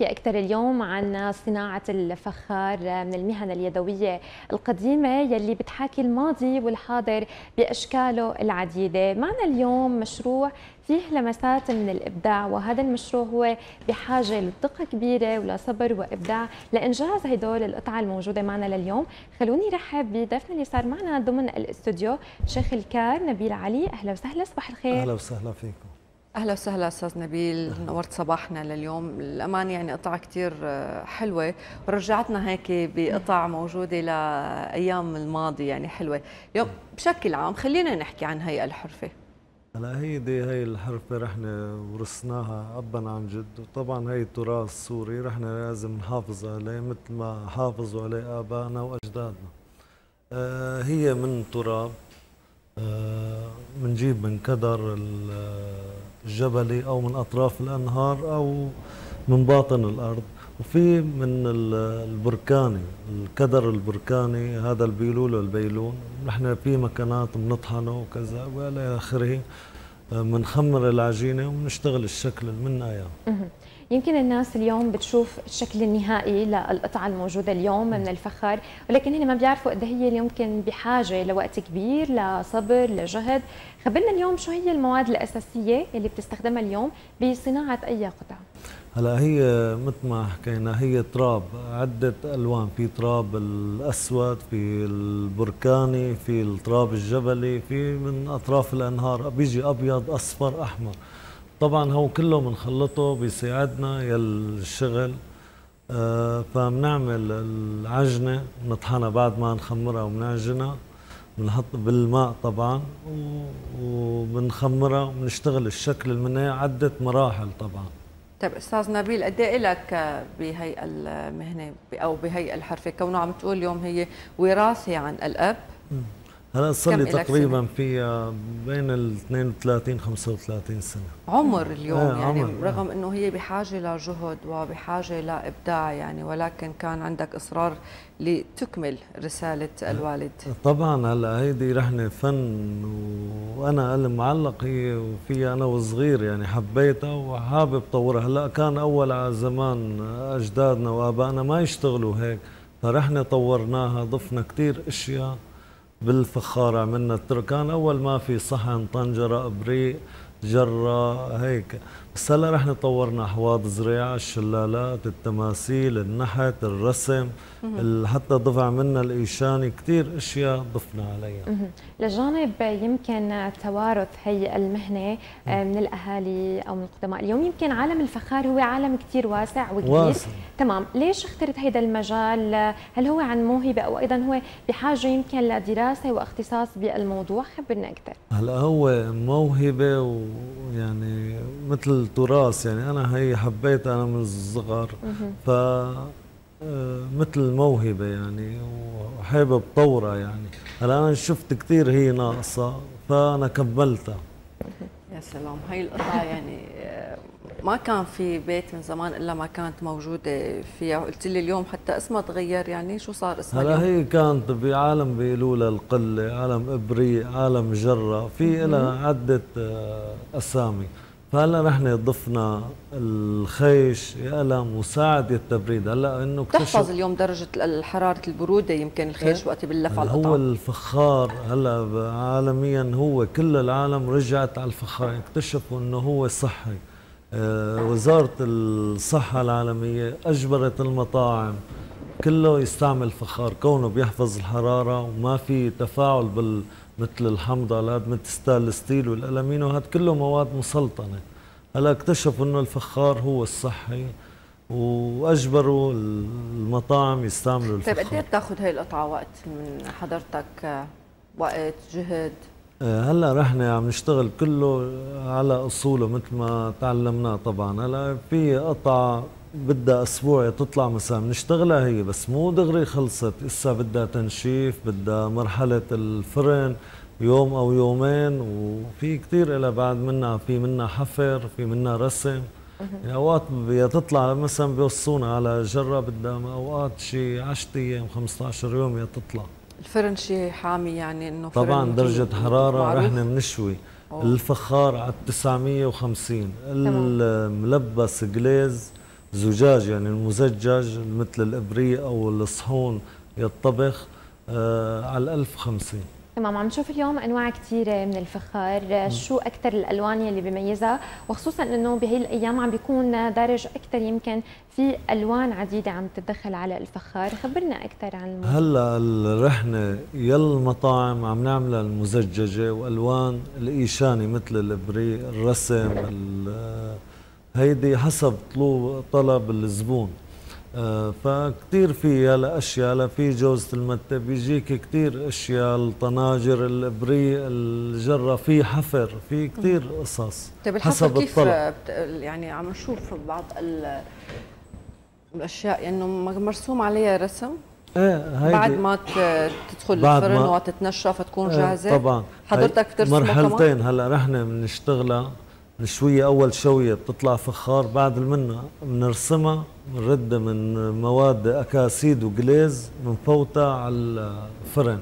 نحكي أكثر اليوم عن صناعة الفخار من المهن اليدوية القديمة يلي بتحاكي الماضي والحاضر بأشكاله العديدة. معنا اليوم مشروع فيه لمسات من الإبداع وهذا المشروع هو بحاجة لدقة كبيرة ولصبر وإبداع لإنجاز هدول القطعة الموجودة معنا لليوم. خلوني رحب بضيفنا اللي صار معنا ضمن الاستوديو شيخ الكار نبيل علي. أهلا وسهلا صباح الخير. أهلا وسهلا فيكم. أهلا وسهلا أستاذ نبيل نورت صباحنا لليوم. الأمان يعني قطعه كثير حلوة. ورجعتنا هيك بقطع موجودة لأيام الماضي يعني حلوة. اليوم بشكل عام خلينا نحكي عن هي الحرفة. هلا هي دي هي الحرفة رحنا ورثناها ابا عن جد. وطبعا هي تراث سوري رحنا لازم نحافظ عليه مثل ما حافظوا عليه آبائنا وأجدادنا. آه هي من تراب. بنجيب آه من كدر الجبلي أو من أطراف الأنهار أو من باطن الأرض. وفي من البركاني الكدر البركاني هذا اللي بيقولوا له البيلون نحن في مكانات بنطحنه وكذا وإلى آخره. بنخمر العجينة وبنشتغل الشكل اللي منا اياه يمكن الناس اليوم بتشوف الشكل النهائي للقطعة الموجودة اليوم من الفخار ولكن هن ما بيعرفوا قد هي يمكن بحاجة لوقت كبير لصبر لجهد. خبرنا اليوم شو هي المواد الأساسية اللي بتستخدمها اليوم بصناعة أي قطعة؟ هلا هي مثل ما حكينا هي تراب عدة ألوان في تراب الأسود في البركاني في التراب الجبلي في من أطراف الأنهار بيجي أبيض أصفر أحمر. طبعا هو كله بنخلطه بيساعدنا يا الشغل. آه فبنعمل العجنة بنطحنها بعد ما نخمرها وبنعجنها بنحط بالماء طبعا وبنخمرها وبنشتغل الشكل المناية عدة مراحل طبعا. طيب أستاذ نبيل قد إيه لك بهي المهنة أو بهي الحرفه كونه عم تقول اليوم هي وراثة عن الأب. هلا صار لي تقريبا فيها بين ال 32 35 سنة. عمر اليوم آه يعني عمر. رغم. إنه هي بحاجة لجهد وبحاجة لإبداع يعني ولكن كان عندك إصرار لتكمل رسالة الوالد. طبعا هلا هيدي رحنا فن وأنا معلق هي وفيها أنا وصغير يعني حبيتها وحابب طورها هلا كان أول على زمان أجدادنا وآبائنا ما يشتغلوا هيك فرحنا طورناها ضفنا كثير أشياء. بالفخار عملنا التركان. أول ما في صحن طنجرة ابريق جرة هيك. بس هلا رح طورنا أحواض زريعة الشلالات التماثيل النحت الرسم حتى ضفع منا الايشاني كثير أشياء ضفنا عليها. لجانب يمكن توارث هي المهنة آه، من الأهالي أو من القدماء. اليوم يمكن عالم الفخار هو عالم كثير واسع وكبير. واسع. تمام. ليش اخترت هذا المجال؟ هل هو عن موهبة أو أيضا هو بحاجة يمكن لدراسة وإختصاص بالموضوع؟ خبرنا أكثر هلا هو موهبة ويعني مثل التراث يعني أنا هي حبيت أنا من الصغر. ف آه، مثل موهبه يعني وحابب طورها يعني. هلأ أنا شفت كثير هي ناقصة فأنا كملتها. يا سلام هاي القطعة يعني آه، ما كان في بيت من زمان إلا ما كانت موجودة فيها. قلت لي اليوم حتى اسمها تغير يعني شو صار اسمها هلا هي كانت بعالم بيقولوا لها القلة عالم ابريق عالم جرة. في لها عدة آه، أسامي. فهلا نحن ضفنا الخيش يا مساعد التبريد. هلا إنه بتحفظ اليوم درجة حرارة البرودة يمكن الخيش وقت بنلف على القطع هو الفخار. هلا عالميا هو كل العالم رجعت على الفخار. اكتشفوا إنه هو صحي. آه، وزارة الصحة العالمية أجبرت المطاعم كله يستعمل فخار كونه بيحفظ الحرارة وما في تفاعل بال مثل الحمضة هذا مثل الستيل والالمينو هذا كله مواد مسلطنة. هلا اكتشفوا إنه الفخار هو الصحي وأجبروا المطاعم يستعملوا الفخار. طيب قد إيه بتاخذ هي القطعة وقت من حضرتك؟ وقت جهد؟ آه، هلا رحنا عم نشتغل كله على أصوله مثل ما تعلمناه طبعا. هلا في قطعه بدها أسبوع تطلع مثلا بنشتغلها هي بس مو دغري خلصت. لسه بدها تنشيف بدها مرحلة الفرن يوم أو يومين وفي كثير لها بعد منها في منها حفر في منها رسم. يعني أوقات بدها تطلع مثلا بيوصونا على جرة بدها أوقات شيء 10 أيام 15 يوم يا تطلع. الفرن شيء حامي يعني إنه طبعا درجة حرارة رحنا بنشوي الفخار على 950 الملبس جليز زجاج يعني المزجج مثل الإبريق أو الصحون يطبخ آه على 1050 تمام. عم نشوف اليوم أنواع كثيره من الفخار شو أكثر الألوان اللي بيميزها وخصوصا إنه بهي الأيام عم بيكون دارج أكثر يمكن في ألوان عديدة عم تتدخل على الفخار. خبرنا أكثر عن الموضوع. هلأ الرحنة يا المطاعم عم نعملها المزججة وألوان الإيشاني مثل الابريق الرسم هيدي حسب طلب الزبون. آه، فكتير في هلا اشياء هلا في جوزة المتة بيجيك كتير أشياء الطناجر الابريق الجرة في حفر في كتير قصص طيب حسب كيف الطلب. يعني عم نشوف بعض الأشياء إنه يعني مرسوم عليها رسم؟ إيه هيدي. بعد ما تدخل الفرن وتتنشف تكون جاهزة؟ إيه طبعا حضرتك بترسم مرحلتين هلأ نحن بنشتغلها. الشوية أول شوية بتطلع فخار بعد منها بنرسمها بنردها من مواد أكاسيد وجليز بنفوتها على الفرن.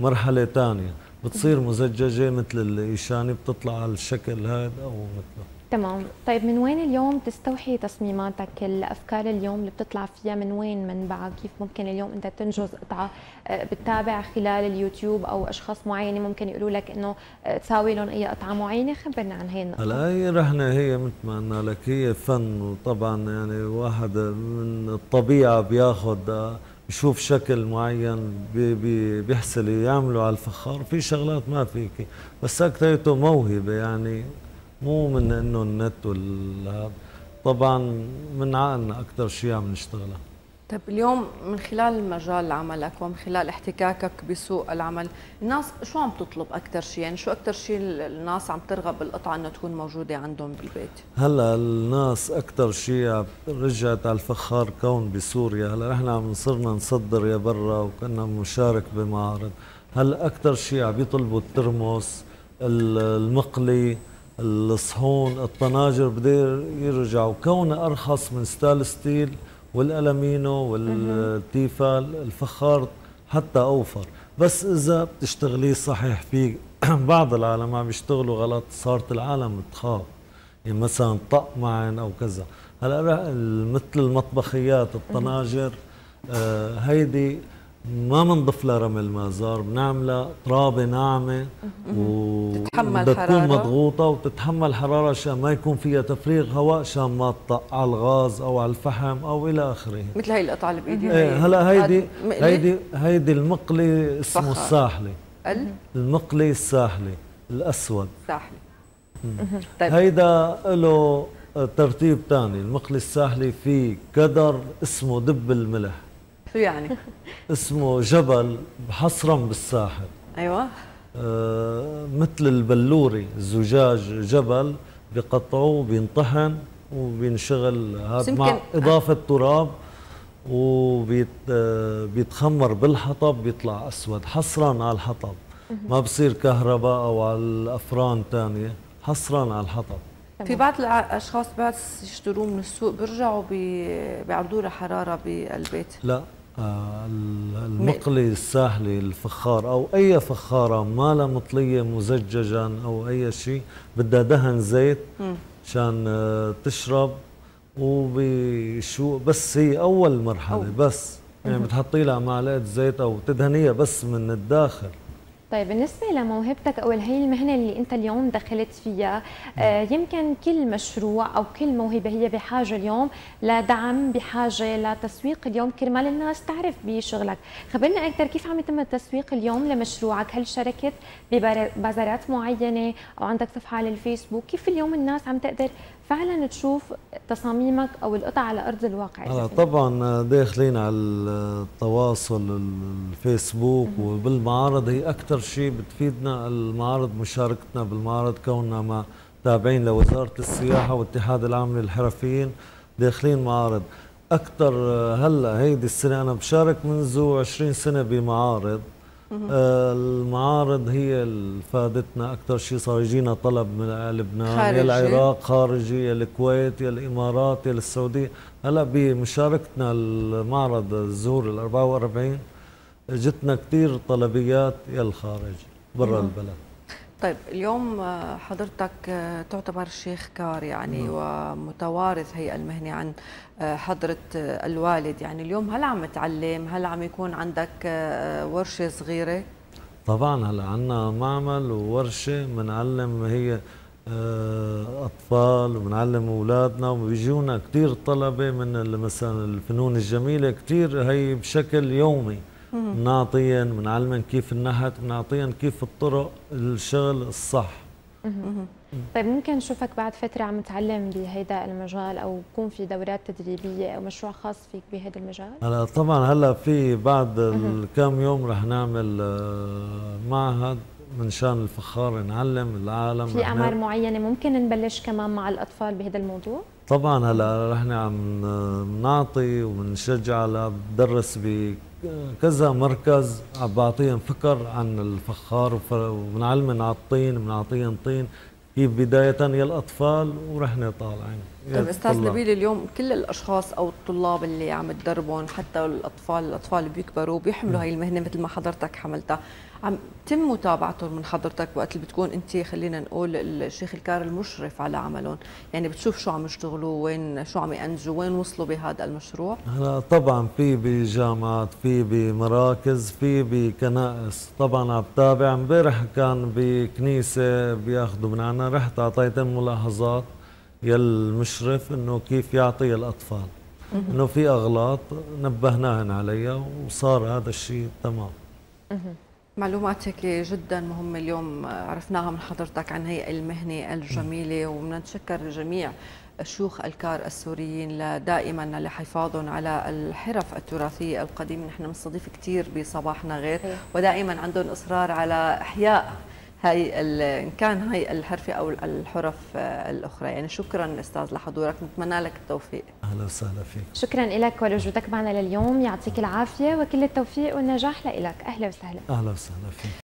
مرحلة ثانية بتصير مزججة مثل الإيشاني بتطلع على الشكل هذا أو مثله تمام. طيب من وين اليوم تستوحي تصميماتك؟ الأفكار اليوم اللي بتطلع فيها من وين؟ منبعها كيف ممكن اليوم أنت تنجز قطعة آه، بتتابع خلال اليوتيوب أو أشخاص معينة ممكن يقولوا لك إنه آه، تساوي لهم أي قطعة معينة؟ خبرنا عن هي النقطه هلا هي رحنا هي مثل ما قلنا لك هي فن. وطبعا يعني واحد من الطبيعة بياخذ آه، بشوف شكل معين بي بي بيحسن يعملوا على الفخار. في شغلات ما فيك بس اكثرته موهبة يعني. مو من إنه النت وال طبعا من عقلنا أكثر شيء عم نشتغلها طيب اليوم من خلال مجال عملك ومن خلال احتكاكك بسوق العمل الناس شو عم تطلب أكثر شيء يعني شو أكثر شيء الناس عم ترغب بالقطعة انه تكون موجودة عندهم بالبيت؟ هلأ الناس أكثر شيء رجعت على الفخار كون بسوريا. هلأ نحن عم صرنا نصدر لبرا وكنا مشارك بمعارض. هلأ أكثر شيء عم يطلبوا الترمس المقلي الصحون الطناجر بده يرجعوا. كونه أرخص من stainless steel والألمينو والتيفال الفخار حتى أوفر. بس إذا بتشتغليه صحيح في بعض العالم عم يشتغلوا غلط صارت العالم تخاف. يعني مثلا طق معن أو كذا. هلا مثل المطبخيات الطناجر آه هيدي ما بنضيف لها رمل مازار بنعملها ترابة ناعمة وتتحمل تكون مضغوطة وتتحمل حرارة عشان ما يكون فيها تفريغ هواء عشان ما تطق على الغاز أو على الفحم أو إلى آخره. مثل هي القطعة اللي بإيدي إيه هلا هيدي هيدي هيدي المقلي اسمه. الساحلي. المقلي الساحلي الأسود. ساحلي. طيب. هيدا له ترتيب ثاني المقلي الساحلي فيه قدر اسمه دب الملح. شو يعني؟ اسمه جبل حصرا بالساحل. أيوه. آه مثل البلوري الزجاج جبل بيقطعوه بينطحن وبينشغل هذا مع إضافة تراب وبيتخمر بالحطب بيطلع أسود. حصرا على الحطب. ما بصير كهرباء أو على الأفران ثانية حصرا على الحطب. في بعض الأشخاص بس يشتروه من السوق بيرجعوا بيعرضوه لحرارة بالبيت. لا. آه، المقلي الساحلي الفخار أو أي فخارة ما لها مطلية مزججا أو أي شيء بدها دهن زيت عشان آه، تشرب وبشو بس هي أول مرحلة. بس. يعني بتحطي لها معلقة زيت أو تدهنيها بس من الداخل. طيب بالنسبة لموهبتك أو هي المهنة اللي أنت اليوم دخلت فيها آه يمكن كل مشروع أو كل موهبة هي بحاجة اليوم لدعم بحاجة لتسويق اليوم كرمال الناس تعرف بشغلك. خبرنا أكثر كيف عم يتم التسويق اليوم لمشروعك؟ هل شاركت ببازارات معينة أو عندك صفحة على الفيسبوك؟ كيف اليوم الناس عم تقدر فعلا تشوف تصاميمك أو القطع على أرض الواقع هلا طبعا داخلين على التواصل الفيسبوك وبالمعارض. هي أكثر شيء بتفيدنا المعارض مشاركتنا بالمعارض كوننا مع تابعين لوزارة السياحة والاتحاد العام للحرفيين. داخلين معارض. أكثر هلأ هيدي السنة أنا بشارك منذ 20 سنة بمعارض. آه، المعارض هي اللي فادتنا أكثر شيء صار يجينا طلب من لبنان يا العراق خارجي يا الكويت يا الإمارات يا السعودية. هلا بمشاركتنا المعرض الزهور ال 44 جتنا كثير طلبيات يا الخارج برا البلد. طيب اليوم آه، حضرتك آه، تعتبر شيخ كار يعني م. نعم. ومتوارث هي المهنة عن آه، حضرة الوالد يعني اليوم هل عم تعلم هل عم يكون عندك ورشة صغيرة طبعا هلأ عندنا معمل وورشة بنعلم هي أطفال وبنعلم أولادنا وبيجونا كثير طلبة من مثلا الفنون الجميلة كثير هي بشكل يومي بنعطيهم بنعلمهم كيف النحت بنعطيهم كيف الطرق الشغل الصح. طيب ممكن نشوفك بعد فترة عم تتعلم بهيدا المجال أو يكون في دورات تدريبية أو مشروع خاص فيك بهذا المجال؟ هلا طبعا هلا في بعد الكام يوم رح نعمل آه، معهد من شان الفخار نعلم العالم. في أعمار معينة ممكن نبلش كمان مع الأطفال بهذا الموضوع؟ طبعا هلا رح عم نعطي وبنشجع على بدرس بكذا مركز عم بعطيهم فكر عن الفخار وبنعلمهم على الطين بنعطيهم طين. كيف بداية يا الأطفال ورحنا طالعين. طيب أستاذ نبيل اليوم كل الأشخاص أو الطلاب اللي عم تدربهم حتى الأطفال الأطفال اللي بيكبروا بيحملوا هاي المهنة مثل ما حضرتك حملتها. عم تم متابعتهم من حضرتك وقت اللي بتكون أنت خلينا نقول الشيخ الكار المشرف على عملهم؟ يعني بتشوف شو عم يشتغلوا وين شو عم ينجزوا وين وصلوا بهذا المشروع؟ هلا طبعا في بجامعات في بمراكز في بكنائس. طبعا عم بتابع. امبارح كان بكنيسة بياخذوا من عنا رحت أعطيتهم ملاحظات. المشرف إنه كيف يعطي الأطفال؟ إنه في أغلاط نبهناهن عليها وصار هذا الشيء تمام. معلومات هيك جدا مهمة اليوم عرفناها من حضرتك عن هي المهنة الجميلة وبدنا نتشكر جميع شيوخ الكار السوريين دائما لحفاظهم على الحرف التراثية القديمة. نحن بنستضيف كثير بصباحنا غير ودائما عندهم إصرار على إحياء هاي إن كان هاي الحرفة أو الحرف الأخرى. يعني شكرا أستاذ لحضورك. نتمنى لك التوفيق. أهلا وسهلا فيك. شكرا لك ولوجودك معنا لليوم. يعطيك العافية. وكل التوفيق والنجاح لك أهلا وسهلا. أهلا وسهلا فيك.